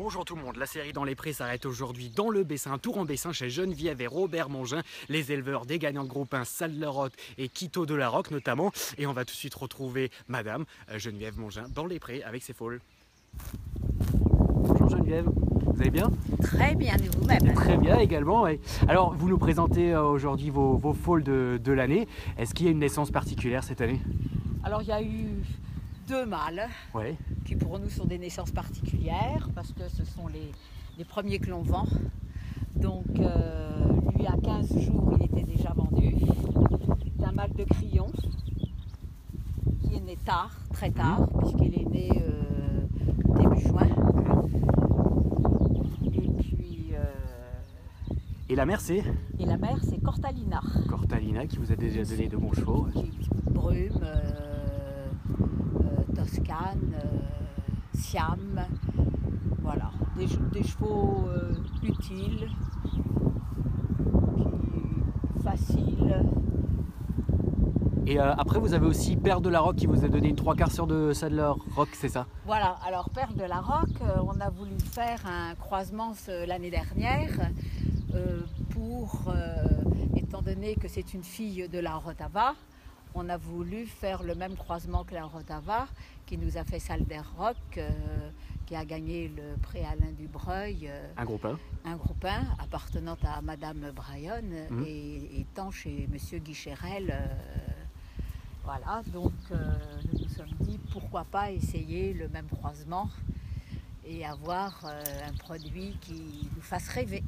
Bonjour tout le monde, la série Dans les Prés s'arrête aujourd'hui dans le Bessin, Tour en Bessin chez Geneviève et Robert Mongin, les éleveurs des gagnants de groupe 1, Salle-le-Roc et Quito de la Roque notamment. Et on va tout de suite retrouver Madame euh, Geneviève Mongin dans les Prés avec ses fôles. Bonjour Geneviève, vous allez bien? Très bien, et vous-même? Très bien également. ouais. Alors vous nous présentez euh, aujourd'hui vos, vos fôles de, de l'année. Est-ce qu'il y a une naissance particulière cette année? Alors, il y a eu deux mâles Ouais. qui, pour nous, sont des naissances particulières parce que ce sont les, les premiers que l'on vend. Donc, euh, lui, à 15 jours, il était déjà vendu. C'est un mâle de Crillon qui est né tard, très tard, puisqu'il est né euh, début juin. Et puis, euh, Et la mère c'est? Et la mère, c'est Cortalina. Cortalina qui vous a déjà donné de bons chevaux. Brume, euh, euh, Toscane, euh, Siam, voilà, des, che- des chevaux euh, utiles, qui, faciles. Et euh, après vous avez aussi Père de la Roque qui vous a donné une trois quarts sur de Sadler Rock, c'est ça? Voilà, alors Père de la Roque, euh, on a voulu faire un croisement l'année dernière euh, pour, étant donné que c'est une fille de la Rotava, on a voulu faire le même croisement que la Rotava, qui nous a fait Salder Rock, euh, qui a gagné le prix Alain Dubreuil, euh, Un groupe 1. un groupe 1 appartenant à Madame Bryan Mhm. et étant chez Monsieur Guicherel. euh, voilà, donc euh, nous nous sommes dit pourquoi pas essayer le même croisement et avoir un produit qui nous fasse rêver.